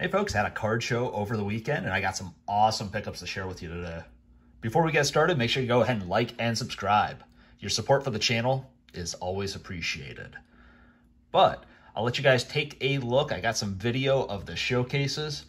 Hey folks, had a card show over the weekend and I got some awesome pickups to share with you today. Before we get started, make sure you go ahead and like and subscribe. Your support for the channel is always appreciated. But I'll let you guys take a look. I got some video of the showcases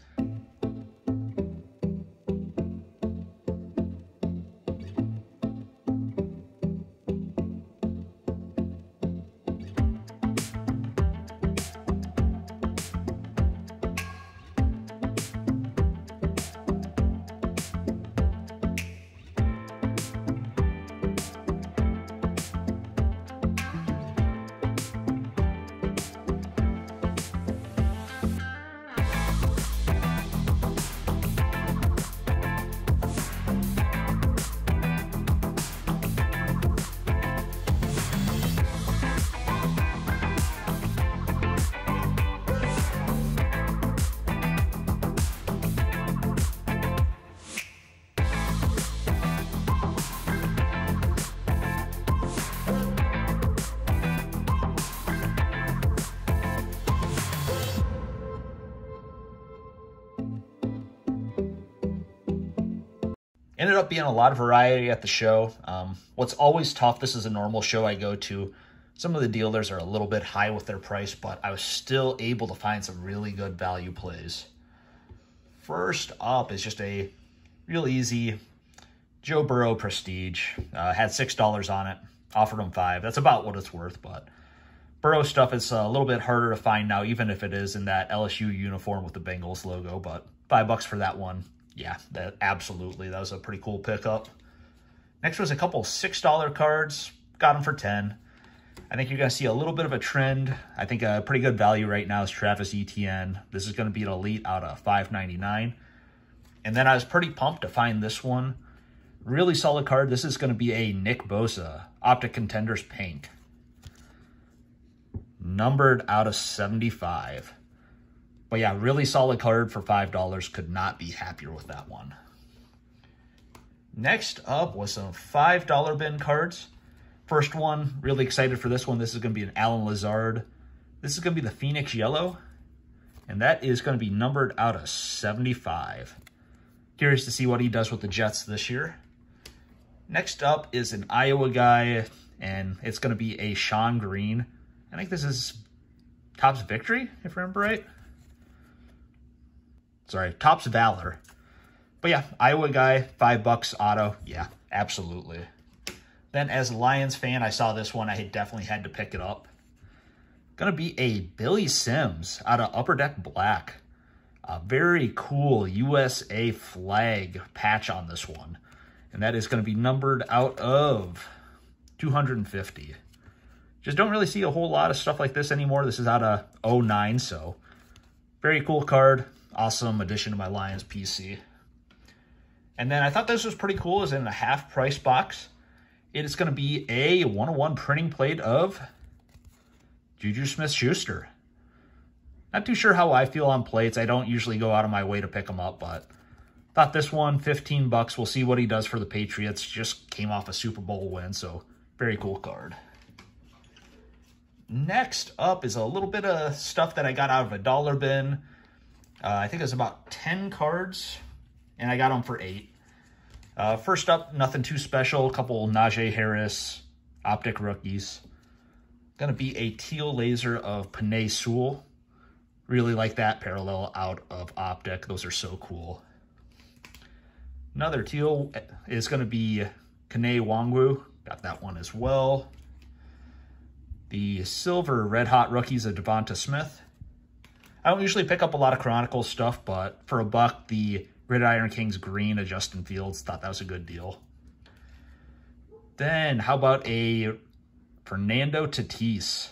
Ended up being a lot of variety at the show. Um, what's always tough, this is a normal show I go to. Some of the dealers are a little bit high with their price, but I was still able to find some really good value plays. First up is just a real easy Joe Burrow Prestige. Uh, had $6 on it, offered him 5 That's about what it's worth, but Burrow stuff is a little bit harder to find now, even if it is in that LSU uniform with the Bengals logo, but 5 bucks for that one yeah, that absolutely. That was a pretty cool pickup. Next was a couple $6 cards. Got them for 10 I think you're going to see a little bit of a trend. I think a pretty good value right now is Travis Etienne. This is going to be an elite out of 5.99. And then I was pretty pumped to find this one. Really solid card. This is going to be a Nick Bosa Optic Contenders Pink. Numbered out of 75. But yeah, really solid card for $5. Could not be happier with that one. Next up was some $5 bin cards. First one, really excited for this one. This is going to be an Allen Lazard. This is going to be the Phoenix Yellow. And that is going to be numbered out of 75. Curious to see what he does with the Jets this year. Next up is an Iowa guy, and it's going to be a Sean Green. I think this is Topps Victory, if I remember right. Sorry, Topps Valor. But yeah, Iowa guy, five bucks auto. Yeah, absolutely. Then as a Lions fan, I saw this one. I definitely had to pick it up. Going to be a Billy Sims out of Upper Deck Black. A very cool USA flag patch on this one. And that is going to be numbered out of 250. Just don't really see a whole lot of stuff like this anymore. This is out of 09, so very cool card awesome addition to my Lions PC. And then I thought this was pretty cool is in a half price box. It is going to be a one-on-one printing plate of Juju Smith-Schuster. Not too sure how I feel on plates. I don't usually go out of my way to pick them up, but thought this one, 15 bucks. We'll see what he does for the Patriots. Just came off a Super Bowl win, so very cool card. Next up is a little bit of stuff that I got out of a dollar bin. Uh, I think was about 10 cards, and I got them for 8. Uh, first up, nothing too special. A couple Najee Harris optic rookies. Going to be a teal laser of Penei Sewell. Really like that parallel out of optic. Those are so cool. Another teal is going to be Kene Nwangwu. Got that one as well. The silver red hot rookies of Devonta Smith. I don't usually pick up a lot of Chronicle stuff, but for a buck, the Gridiron Kings green of Justin Fields, thought that was a good deal. Then, how about a Fernando Tatis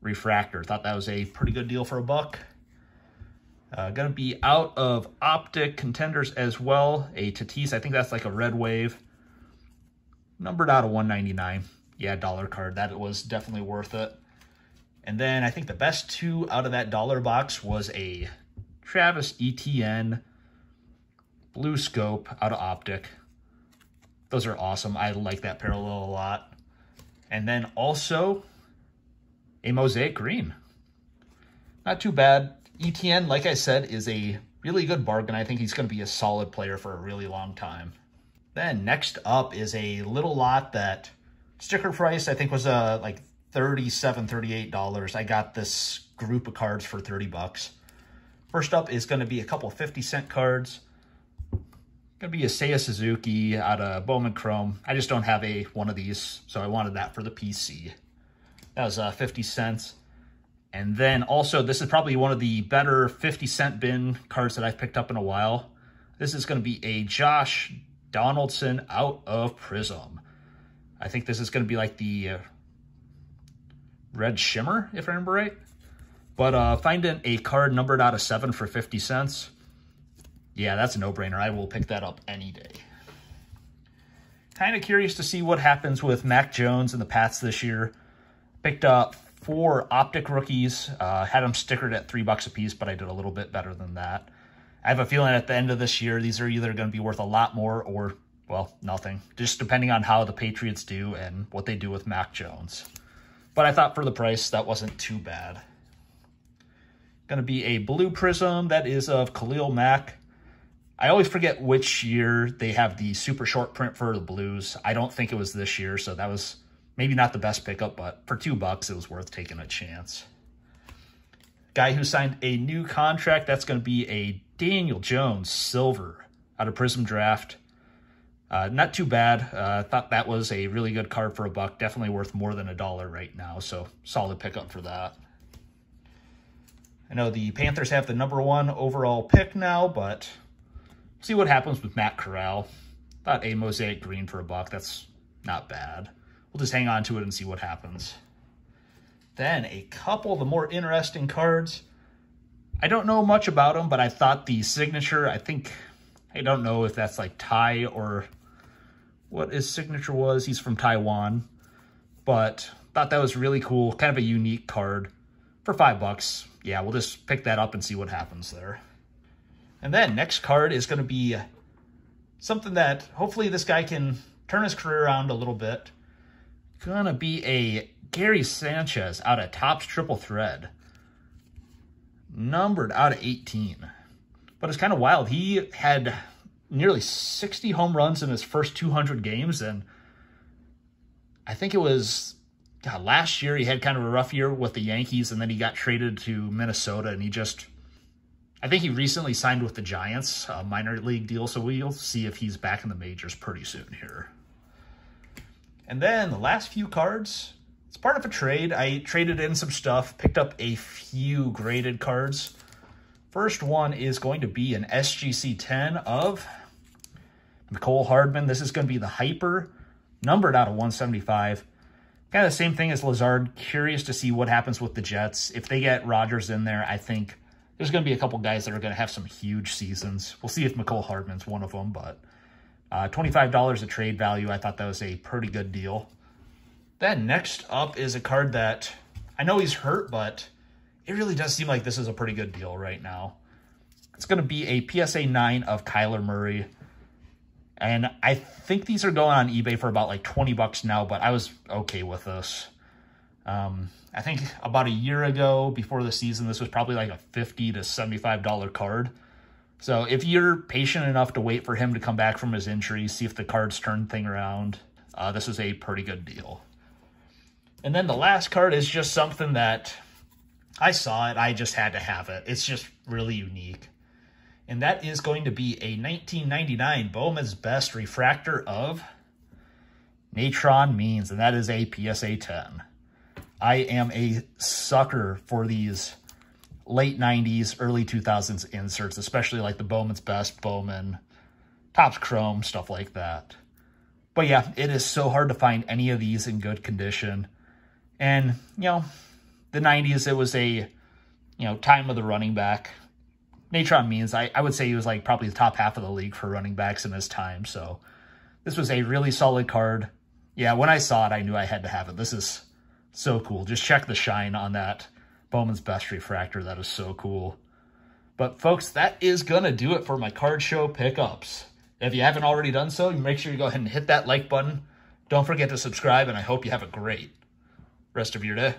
refractor? Thought that was a pretty good deal for a buck. Uh, going to be out of Optic Contenders as well. A Tatis, I think that's like a red wave. Numbered out of 199 Yeah, dollar card. That was definitely worth it. And then I think the best two out of that dollar box was a Travis Etienne Blue Scope out of Optic. Those are awesome. I like that parallel a lot. And then also a Mosaic Green. Not too bad. Etienne, like I said, is a really good bargain. I think he's going to be a solid player for a really long time. Then next up is a little lot that sticker price I think was uh, like $37, $38. I got this group of cards for 30 bucks. First up is going to be a couple 50 cent cards. Going to be a Seiya Suzuki out of Bowman Chrome. I just don't have a one of these, so I wanted that for the PC. That was uh, 50 cents. And then also, this is probably one of the better 50 cent bin cards that I've picked up in a while. This is going to be a Josh Donaldson out of Prism. I think this is going to be like the uh, Red Shimmer, if I remember right. But uh, finding a card numbered out of 7 for 50 cents, yeah, that's a no-brainer. I will pick that up any day. Kind of curious to see what happens with Mac Jones and the Pats this year. Picked up four Optic rookies. Uh, had them stickered at three bucks a piece, but I did a little bit better than that. I have a feeling at the end of this year, these are either going to be worth a lot more or, well, nothing. Just depending on how the Patriots do and what they do with Mac Jones. But I thought for the price, that wasn't too bad. Going to be a blue prism that is of Khalil Mack. I always forget which year they have the super short print for the blues. I don't think it was this year, so that was Maybe not the best pickup, but for two bucks, it was worth taking a chance. Guy who signed a new contract, that's going to be a Daniel Jones Silver out of Prism Draft. Uh, not too bad. Uh, thought that was a really good card for a buck. Definitely worth more than a dollar right now, so solid pickup for that. I know the Panthers have the number one overall pick now, but see what happens with Matt Corral. Thought a mosaic green for a buck. That's not bad. We'll just hang on to it and see what happens. Then a couple of the more interesting cards. I don't know much about them, but I thought the signature, I think, I don't know if that's like Thai or what his signature was. He's from Taiwan, but thought that was really cool. Kind of a unique card for five bucks. Yeah, we'll just pick that up and see what happens there. And then next card is going to be something that hopefully this guy can turn his career around a little bit gonna be a Gary Sanchez out of Topps Triple Thread. Numbered out of 18. But it's kind of wild. He had nearly 60 home runs in his first 200 games. And I think it was God, last year he had kind of a rough year with the Yankees. And then he got traded to Minnesota. And he just, I think he recently signed with the Giants, a minor league deal. So we'll see if he's back in the majors pretty soon here. And then the last few cards, it's part of a trade. I traded in some stuff, picked up a few graded cards. First one is going to be an SGC 10 of Mecole Hardman. This is going to be the Hyper, numbered out of 175. Kind of the same thing as Lazard. Curious to see what happens with the Jets. If they get Rodgers in there, I think there's going to be a couple guys that are going to have some huge seasons. We'll see if Mecole Hardman's one of them, but uh, $25 a trade value. I thought that was a pretty good deal. Then next up is a card that I know he's hurt, but it really does seem like this is a pretty good deal right now. It's going to be a PSA 9 of Kyler Murray. And I think these are going on eBay for about like 20 bucks now, but I was okay with this. Um, I think about a year ago, before the season, this was probably like a 50 to $75 card. So if you're patient enough to wait for him to come back from his injury, see if the cards turn thing around, uh, this is a pretty good deal. And then the last card is just something that I saw it, I just had to have it. It's just really unique. And that is going to be a 1999 Bowman's Best Refractor of Natron Means, and that is a PSA 10. I am a sucker for these late 90s, early 2000s inserts, especially like the Bowman's Best, Bowman, Topps Chrome, stuff like that. But yeah, it is so hard to find any of these in good condition. And, you know, the 90s, it was a, you know, time of the running back. Natron Means I, I would say he was like probably the top half of the league for running backs in his time. So this was a really solid card. Yeah, when I saw it, I knew I had to have it. This is so cool. Just check the shine on that Bowman's Best Refractor. That is so cool. But folks, that is going to do it for my card show pickups. If you haven't already done so, make sure you go ahead and hit that like button. Don't forget to subscribe, and I hope you have a great rest of your day.